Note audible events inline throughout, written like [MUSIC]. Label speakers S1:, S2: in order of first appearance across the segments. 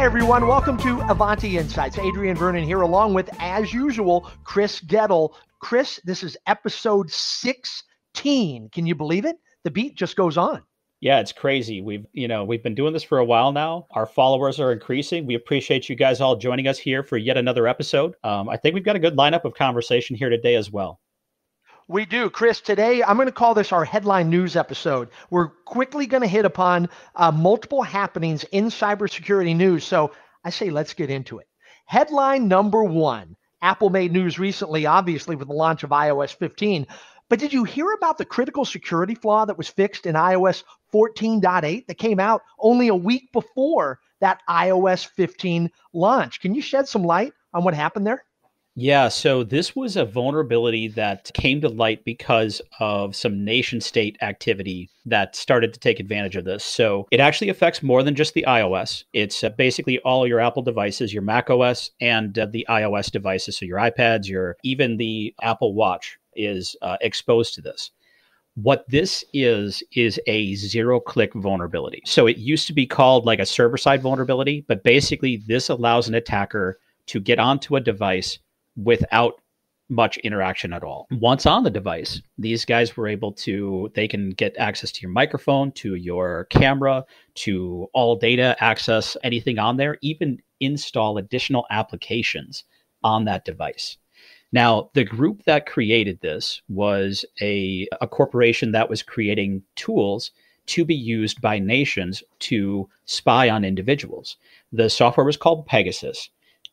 S1: Hi, everyone. Welcome to Ivanti Insights. Adrian Vernon here, along with, as usual, Chris Goettl. Chris, this is episode 16. Can you believe it? The beat just goes on.
S2: Yeah, it's crazy. We've, you know, we've been doing this for a while now. Our followers are increasing. We appreciate you guys all joining us here for yet another episode. Um, I think we've got a good lineup of conversation here today as well.
S1: We do. Chris, today I'm going to call this our headline news episode. We're quickly going to hit upon uh, multiple happenings in cybersecurity news. So I say let's get into it. Headline number one Apple made news recently, obviously, with the launch of iOS 15. But did you hear about the critical security flaw that was fixed in iOS 14.8 that came out only a week before that iOS 15 launch? Can you shed some light on what happened there?
S2: Yeah, so this was a vulnerability that came to light because of some nation state activity that started to take advantage of this. So it actually affects more than just the iOS. It's uh, basically all your Apple devices, your Mac OS, and uh, the iOS devices. So your iPads, your even the Apple Watch is uh, exposed to this. What this is, is a zero click vulnerability. So it used to be called like a server side vulnerability, but basically, this allows an attacker to get onto a device without much interaction at all. Once on the device, these guys were able to, they can get access to your microphone, to your camera, to all data access, anything on there, even install additional applications on that device. Now, the group that created this was a, a corporation that was creating tools to be used by nations to spy on individuals. The software was called Pegasus.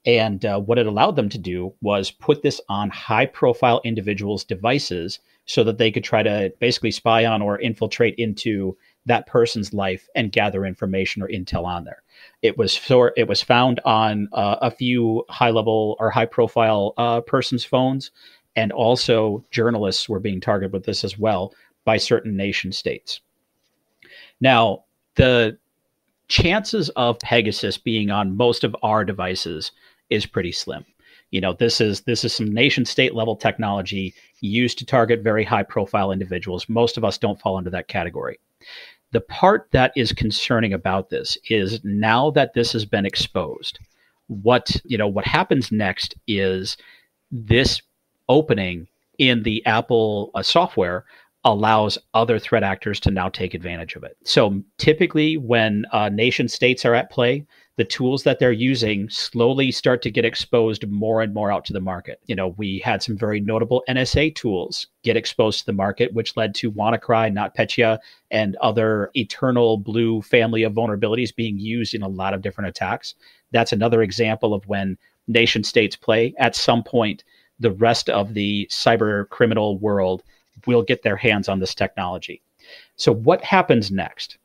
S2: And uh, what it allowed them to do was put this on high profile individuals' devices so that they could try to basically spy on or infiltrate into that person's life and gather information or intel on there. It was for, it was found on uh, a few high level or high profile uh, persons' phones, and also journalists were being targeted with this as well by certain nation states. Now, the chances of Pegasus being on most of our devices is pretty slim. You know, this is this is some nation state level technology used to target very high profile individuals. Most of us don't fall into that category. The part that is concerning about this is now that this has been exposed, what you know what happens next is this opening in the Apple uh, software allows other threat actors to now take advantage of it. So typically, when uh, nation states are at play, the tools that they're using slowly start to get exposed more and more out to the market. You know, we had some very notable NSA tools get exposed to the market, which led to WannaCry, NotPetya, and other eternal blue family of vulnerabilities being used in a lot of different attacks. That's another example of when nation states play. At some point, the rest of the cyber criminal world will get their hands on this technology. So, what happens next?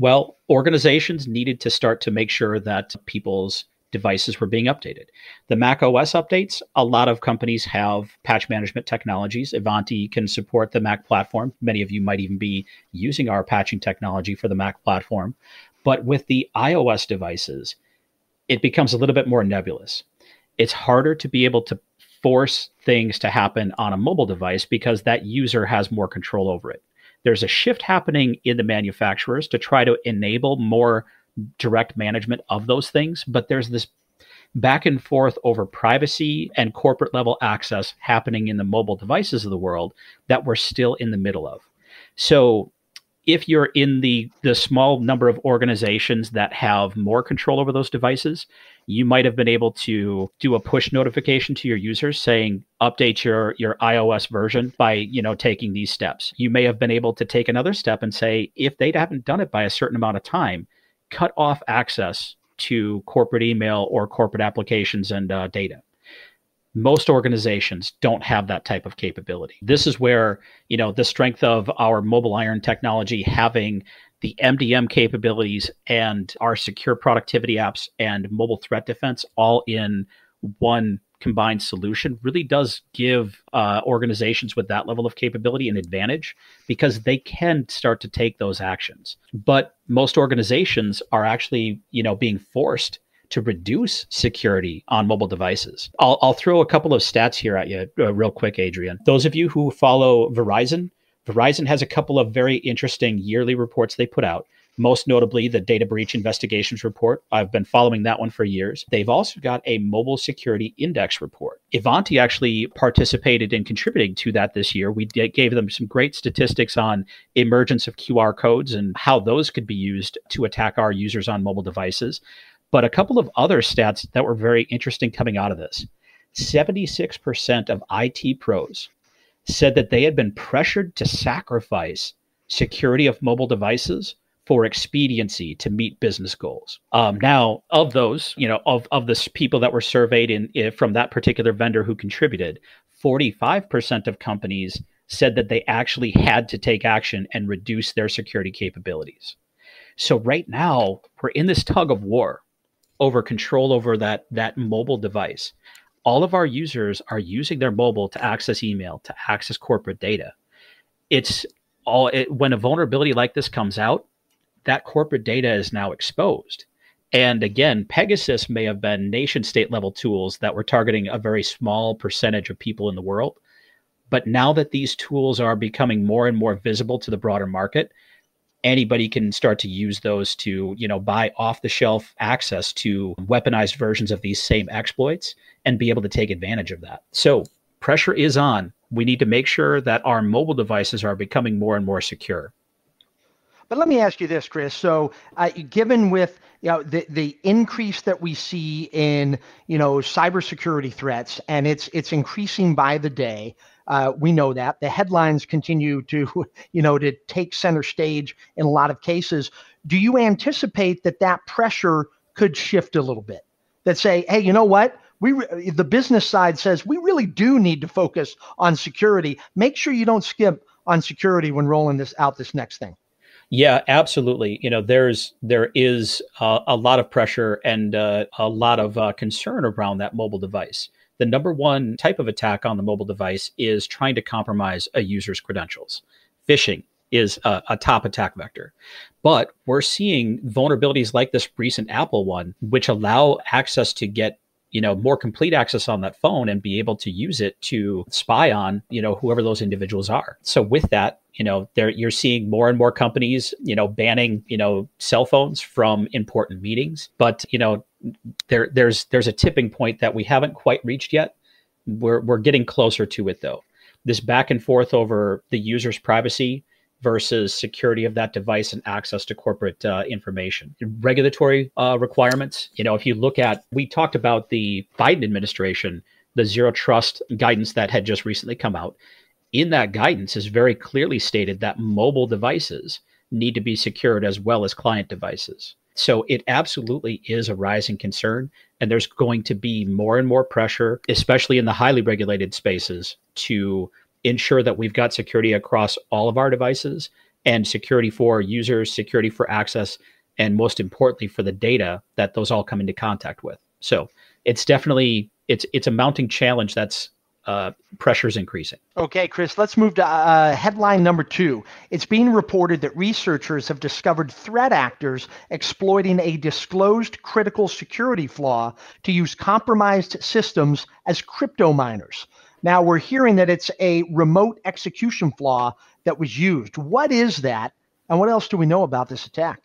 S2: Well, organizations needed to start to make sure that people's devices were being updated. The Mac OS updates, a lot of companies have patch management technologies. Ivanti can support the Mac platform. Many of you might even be using our patching technology for the Mac platform. But with the iOS devices, it becomes a little bit more nebulous. It's harder to be able to force things to happen on a mobile device because that user has more control over it. There's a shift happening in the manufacturers to try to enable more direct management of those things, but there's this back and forth over privacy and corporate level access happening in the mobile devices of the world that we're still in the middle of. So if you're in the the small number of organizations that have more control over those devices, you might have been able to do a push notification to your users saying update your your iOS version by you know taking these steps. You may have been able to take another step and say if they haven't done it by a certain amount of time, cut off access to corporate email or corporate applications and uh, data most organizations don't have that type of capability. This is where, you know, the strength of our MobileIron technology having the MDM capabilities and our secure productivity apps and mobile threat defense all in one combined solution really does give uh, organizations with that level of capability an advantage because they can start to take those actions. But most organizations are actually, you know, being forced to reduce security on mobile devices. I'll, I'll throw a couple of stats here at you uh, real quick, Adrian. Those of you who follow Verizon, Verizon has a couple of very interesting yearly reports they put out. most notably the data breach investigations report. I've been following that one for years. They've also got a mobile security index report. Ivanti actually participated in contributing to that this year. We gave them some great statistics on emergence of QR codes and how those could be used to attack our users on mobile devices. But a couple of other stats that were very interesting coming out of this. 76% of IT pros said that they had been pressured to sacrifice security of mobile devices for expediency to meet business goals. Um, now, of those, you know, of of the people that were surveyed in, in from that particular vendor who contributed, 45% of companies said that they actually had to take action and reduce their security capabilities. So right now, we're in this tug of war over control over that that mobile device. All of our users are using their mobile to access email, to access corporate data. It's all it, when a vulnerability like this comes out, that corporate data is now exposed. And again, Pegasus may have been nation state level tools that were targeting a very small percentage of people in the world. But now that these tools are becoming more and more visible to the broader market, anybody can start to use those to, you know, buy off the shelf access to weaponized versions of these same exploits and be able to take advantage of that. So pressure is on. We need to make sure that our mobile devices are becoming more and more secure.
S1: But let me ask you this, Chris. So, uh, given with you know the the increase that we see in you know cybersecurity threats, and it's it's increasing by the day. Uh, we know that the headlines continue to [LAUGHS] you know to take center stage in a lot of cases. Do you anticipate that that pressure could shift a little bit? That say, hey, you know what? we re- the business side says we really do need to focus on security. Make sure you don't skip on security when rolling this out this next thing.
S2: Yeah, absolutely. You know, there's there is uh, a lot of pressure and uh, a lot of uh, concern around that mobile device. The number one type of attack on the mobile device is trying to compromise a user's credentials. Phishing is a, a, top attack vector. But we're seeing vulnerabilities like this recent Apple one, which allow access to get you know more complete access on that phone and be able to use it to spy on you know whoever those individuals are so with that you know there you're seeing more and more companies you know banning you know cell phones from important meetings but you know there there's there's a tipping point that we haven't quite reached yet we're we're getting closer to it though this back and forth over the user's privacy versus security of that device and access to corporate uh, information. Regulatory uh, requirements, you know, if you look at, we talked about the Biden administration, the zero trust guidance that had just recently come out. In that guidance is very clearly stated that mobile devices need to be secured as well as client devices. So it absolutely is a rising concern. And there's going to be more and more pressure, especially in the highly regulated spaces, to ensure that we've got security across all of our devices and security for users, security for access, and most importantly for the data that those all come into contact with. So it's definitely it's it's a mounting challenge that's uh, pressures increasing.
S1: Okay, Chris, let's move to uh, headline number two. It's being reported that researchers have discovered threat actors exploiting a disclosed critical security flaw to use compromised systems as crypto miners. Now we're hearing that it's a remote execution flaw that was used. What is that? And what else do we know about this attack?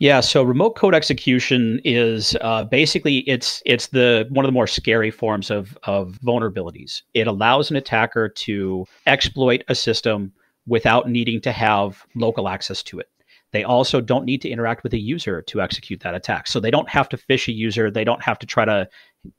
S2: Yeah, so remote code execution is uh, basically it's it's the one of the more scary forms of of vulnerabilities. It allows an attacker to exploit a system without needing to have local access to it. They also don't need to interact with a user to execute that attack. So they don't have to phish a user. They don't have to try to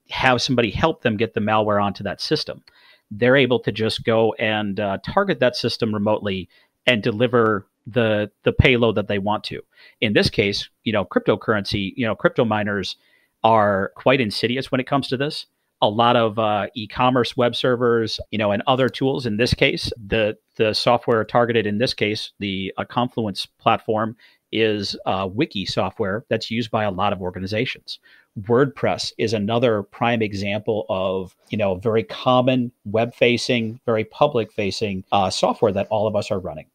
S2: have somebody help them get the malware onto that system. They're able to just go and uh, target that system remotely and deliver the the payload that they want to. In this case, you know, cryptocurrency, you know, crypto miners are quite insidious when it comes to this. A lot of uh, e-commerce web servers, you know, and other tools. In this case, the the software targeted in this case, the uh, Confluence platform, is uh, wiki software that's used by a lot of organizations. WordPress is another prime example of you know very common web facing, very public facing uh, software that all of us are running.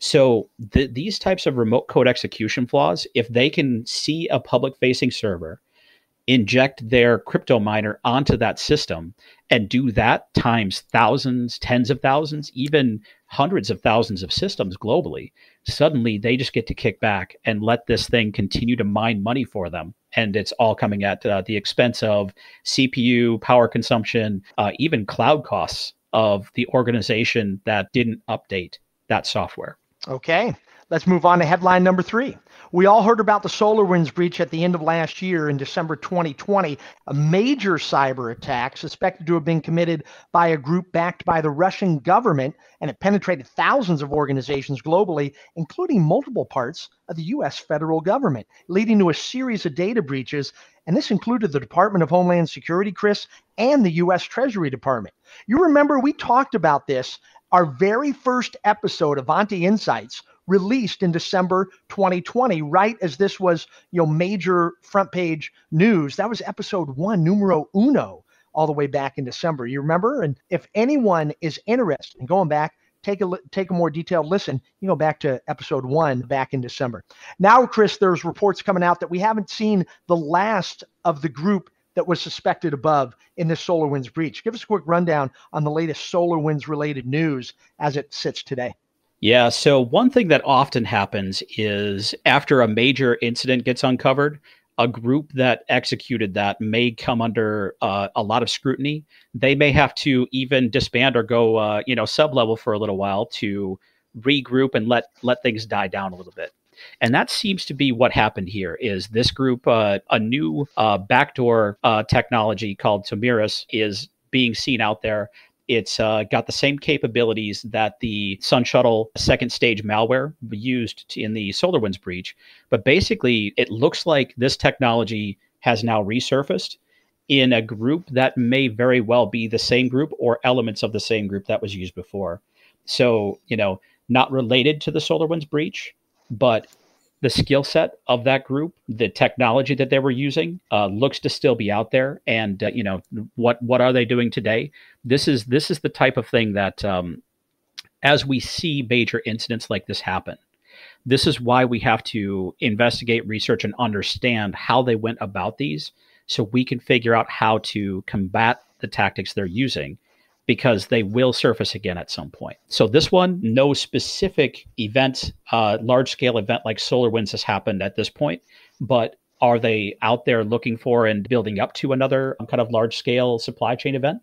S2: So th- these types of remote code execution flaws, if they can see a public facing server, inject their crypto miner onto that system and do that times thousands, tens of thousands, even hundreds of thousands of systems globally, suddenly they just get to kick back and let this thing continue to mine money for them. And it's all coming at uh, the expense of CPU, power consumption, uh, even cloud costs of the organization that didn't update that software.
S1: Okay, let's move on to headline number three. We all heard about the SolarWinds breach at the end of last year in December 2020, a major cyber attack suspected to have been committed by a group backed by the Russian government, and it penetrated thousands of organizations globally, including multiple parts of the US federal government, leading to a series of data breaches. And this included the Department of Homeland Security, Chris, and the US Treasury Department. You remember we talked about this our very first episode of Ivanti Insights released in December 2020, right as this was, you know, major front page news. That was episode one, numero uno, all the way back in December. You remember? And if anyone is interested in going back, take a take a more detailed listen. You go back to episode one back in December. Now, Chris, there's reports coming out that we haven't seen the last of the group that was suspected above in this SolarWinds breach. Give us a quick rundown on the latest SolarWinds related news as it sits today.
S2: Yeah. So, one thing that often happens is after a major incident gets uncovered, a group that executed that may come under uh, a lot of scrutiny. They may have to even disband or go, uh, you know, sub level for a little while to regroup and let let things die down a little bit. And that seems to be what happened here. Is this group uh, a new uh, backdoor uh, technology called Tomiris is being seen out there it's uh, got the same capabilities that the Sunshuttle second stage malware used in the SolarWinds breach. But basically, it looks like this technology has now resurfaced in a group that may very well be the same group or elements of the same group that was used before. So, you know, not related to the SolarWinds breach, but the skill set of that group, the technology that they were using, uh, looks to still be out there. And uh, you know what what are they doing today? This is this is the type of thing that, um, as we see major incidents like this happen, this is why we have to investigate, research, and understand how they went about these, so we can figure out how to combat the tactics they're using because they will surface again at some point. So this one, no specific event, uh, large scale event like SolarWinds has happened at this point, but are they out there looking for and building up to another kind of large scale supply chain event?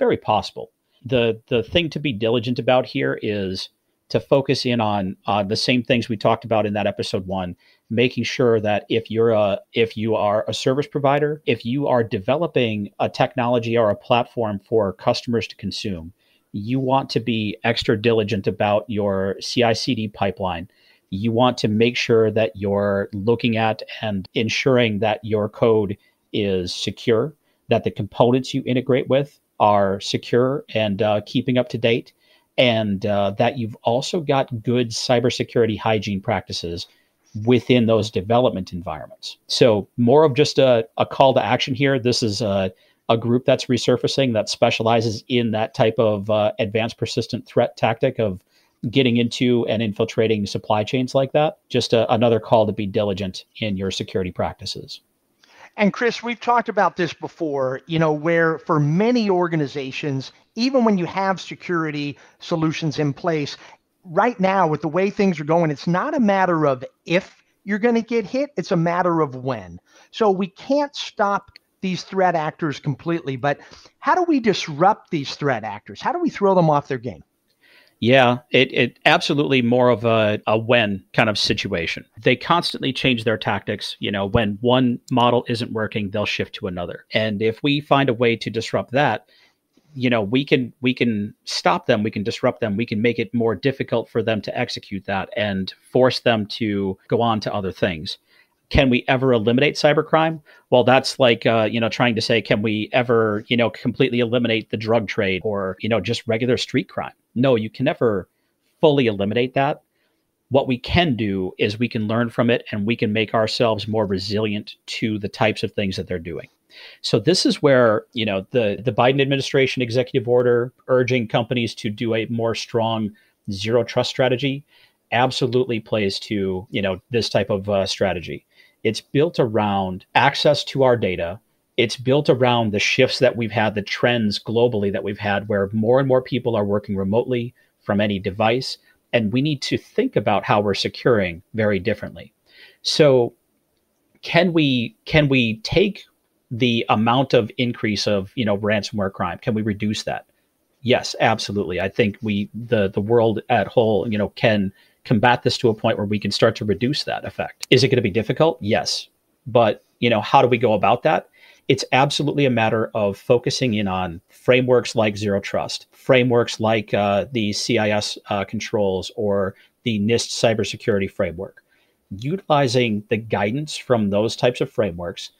S2: Very possible. The the thing to be diligent about here is to focus in on uh, the same things we talked about in that episode one making sure that if you're a if you are a service provider if you are developing a technology or a platform for customers to consume you want to be extra diligent about your CI/CD pipeline. You want to make sure that you're looking at and ensuring that your code is secure that the components you integrate with are secure and uh, keeping up to date and uh, that you've also got good cybersecurity hygiene practices within those development environments. So, more of just a, a call to action here. This is a, a group that's resurfacing that specializes in that type of uh, advanced persistent threat tactic of getting into and infiltrating supply chains like that. Just a, another call to be diligent in your security practices.
S1: And Chris, we've talked about this before, you know, where for many organizations, even when you have security solutions in place, right now with the way things are going, it's not a matter of if you're going to get hit, it's a matter of when. So we can't stop these threat actors completely, but how do we disrupt these threat actors? How do we throw them off their game?
S2: Yeah, it, it absolutely more of a, a when kind of situation. They constantly change their tactics. You know, when one model isn't working, they'll shift to another. And if we find a way to disrupt that, you know, we can we can stop them, we can disrupt them, we can make it more difficult for them to execute that and force them to go on to other things can we ever eliminate cybercrime? Well, that's like uh, you know trying to say, can we ever you know completely eliminate the drug trade or you know just regular street crime? No, you can never fully eliminate that. What we can do is we can learn from it and we can make ourselves more resilient to the types of things that they're doing. So this is where you know the the Biden administration executive order urging companies to do a more strong zero trust strategy absolutely plays to you know this type of uh, strategy it's built around access to our data. It's built around the shifts that we've had, the trends globally that we've had, where more and more people are working remotely from any device. And we need to think about how we're securing very differently. So can we can we take the amount of increase of you know ransomware crime. Can we reduce that? Yes absolutely. I think we the the world at whole you know can combat this to a point where we can start to reduce that effect. Is it going to be difficult? Yes. But you know how do we go about that? It's absolutely a matter of focusing in on frameworks like zero trust frameworks like uh, the CIS uh, controls or the NIST cybersecurity framework. Utilizing the guidance from those types of frameworks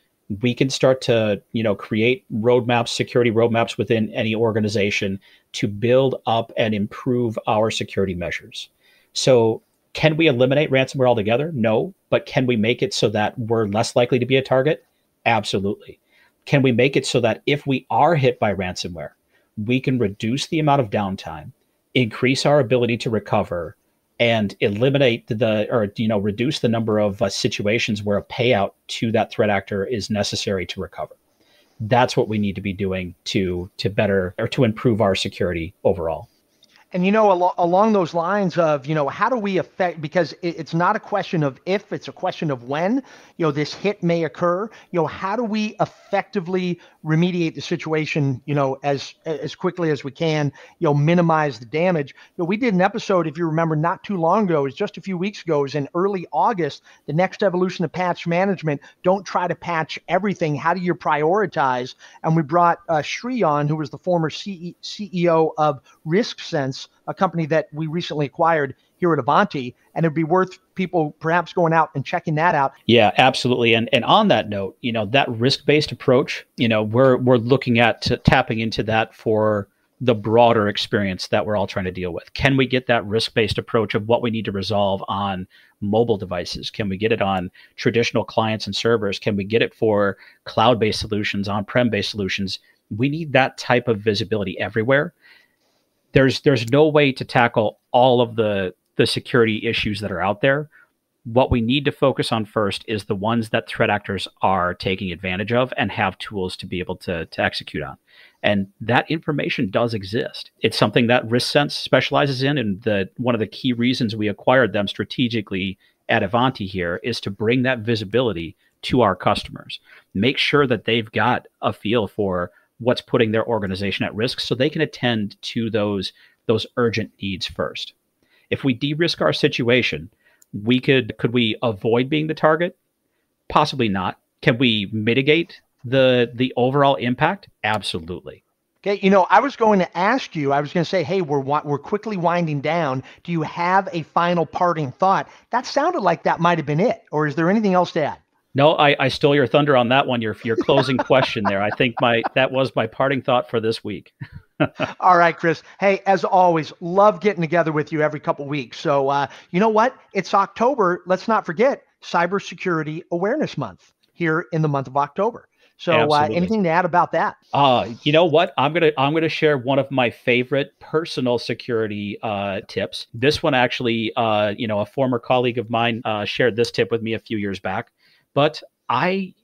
S2: we can start to you know create roadmaps security roadmaps within any organization to build up and improve our security measures. So can we eliminate ransomware altogether? No. But can we make it so that we're less likely to be a target? Absolutely. Can we make it so that if we are hit by ransomware we can reduce the amount of downtime increase our ability to recover and eliminate the or you know reduce the number of uh, situations where a payout to that threat actor is necessary to recover. That's what we need to be doing to to better or to improve our security overall
S1: and you know, al- along those lines of, you know, how do we affect? Because it, it's not a question of if; it's a question of when. You know, this hit may occur. You know, how do we effectively remediate the situation? You know, as as quickly as we can. You know, minimize the damage. You know, we did an episode, if you remember, not too long ago. It was just a few weeks ago. Was in early August. The next evolution of patch management. Don't try to patch everything. How do you prioritize? And we brought uh, Sri on, who was the former CEO of RiskSense a company that we recently acquired here at Ivanti, and it'd be worth people perhaps going out and checking that out.
S2: Yeah, absolutely. And and on that note, you know that risk based approach, you know, we're we're looking at tapping into that for the broader experience that we're all trying to deal with. Can we get that risk based approach of what we need to resolve on mobile devices? Can we get it on traditional clients and servers? Can we get it for cloud based solutions, on prem based solutions? We need that type of visibility everywhere there's there's no way to tackle all of the the security issues that are out there. What we need to focus on first is the ones that threat actors are taking advantage of and have tools to be able to, to execute on. And that information does exist. It's something that RiskSense specializes in. And the one of the key reasons we acquired them strategically at Ivanti here is to bring that visibility to our customers. Make sure that they've got a feel for what's putting their organization at risk so they can attend to those those urgent needs first. If we de-risk our situation, we could could we avoid being the target? Possibly not. Can we mitigate the the overall impact? Absolutely.
S1: Okay, you know, I was going to ask you. I was going to say, "Hey, we're we're quickly winding down. Do you have a final parting thought?" That sounded like that might have been it, or is there anything else to add?
S2: No, I, I stole your thunder on that one. Your your closing [LAUGHS] question there. I think my that was my parting thought for this week. [LAUGHS]
S1: All right, Chris. Hey, as always, love getting together with you every couple weeks. So uh, you know what? It's October. Let's not forget Cybersecurity Awareness Month here in the month of October. So, uh, anything to add about that?
S2: Uh, you know what? I'm gonna I'm gonna share one of my favorite personal security uh, tips. This one actually, uh, you know, a former colleague of mine uh, shared this tip with me a few years back but I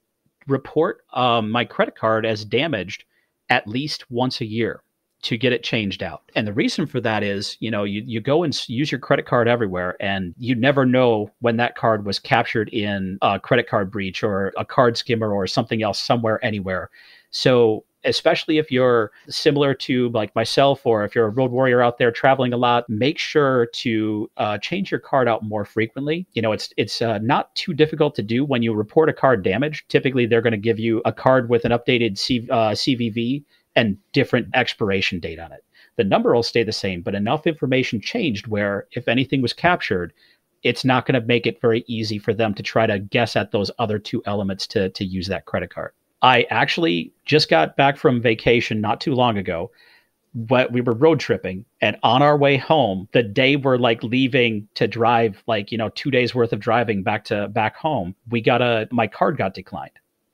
S2: report um, my credit card as damaged at least once a year to get it changed out. And the reason for that is, you know, you, you go and use your credit card everywhere and you never know when that card was captured in a credit card breach or a card skimmer or something else somewhere anywhere. So especially if you're similar to like myself or if you're a road warrior out there traveling a lot make sure to uh, change your card out more frequently. You know it's it's uh, not too difficult to do when you report a card damage typically they're going to give you a card with an updated C, uh, cvv and different expiration date on it. The number will stay the same but enough information changed where if anything was captured it's not going to make it very easy for them to try to guess at those other two elements to to use that credit card I actually just got back from vacation not too long ago. But we were road tripping, and on our way home, the day we're like leaving to drive, like you know, two days worth of driving back to back home, we got a my card got declined,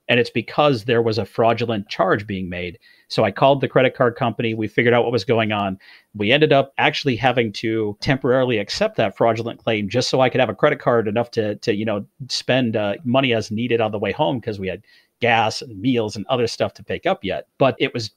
S2: and it's because there was a fraudulent charge being made. So I called the credit card company. We figured out what was going on. We ended up actually having to temporarily accept that fraudulent claim just so I could have a credit card enough to to you know spend uh, money as needed on the way home because we had gas and meals and other stuff to pick up yet. But it was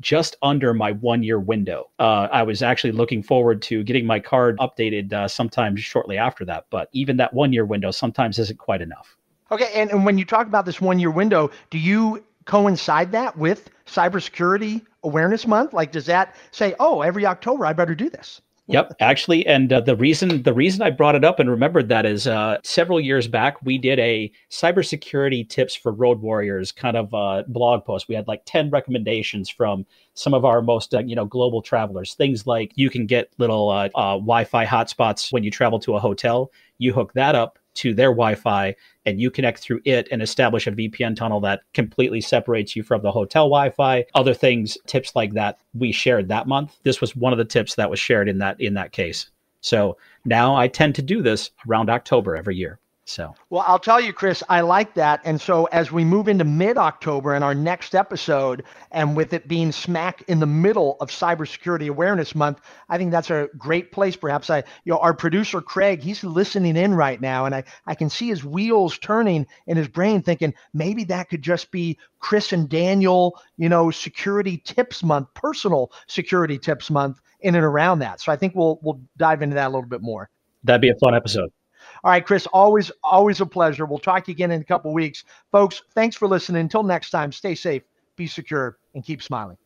S2: just under my one year window. Uh, I was actually looking forward to getting my card updated uh, sometime shortly after that, but even that one year window sometimes isn't quite enough.
S1: Okay, and, and when you talk about this one year window, do you coincide that with Cybersecurity Awareness Month? Like, does that say, oh, every October I better do this?
S2: Yep, actually, and uh, the reason the reason I brought it up and remembered that is uh, several years back we did a cybersecurity tips for road warriors kind of uh, blog post. We had like ten recommendations from some of our most uh, you know global travelers. Things like you can get little uh, uh, Wi-Fi hotspots when you travel to a hotel. You hook that up to their Wi-Fi and you connect through it and establish a VPN tunnel that completely separates you from the hotel Wi-Fi. Other things, tips like that, we shared that month. This was one of the tips that was shared in that in that case. So now I tend to do this around October every year. So,
S1: well, I'll tell you, Chris, I like that. And so, as we move into mid October in our next episode, and with it being smack in the middle of Cybersecurity Awareness Month, I think that's a great place. Perhaps I, you know, our producer Craig, he's listening in right now, and I, I can see his wheels turning in his brain, thinking maybe that could just be Chris and Daniel, you know, Security Tips Month, personal Security Tips Month, in and around that. So, I think we'll we'll dive into that a little bit more.
S2: That'd be a fun episode.
S1: All right, Chris, always, always a pleasure. We'll talk again in a couple weeks. Folks, thanks for listening. Until next time, stay safe, be secure, and keep smiling.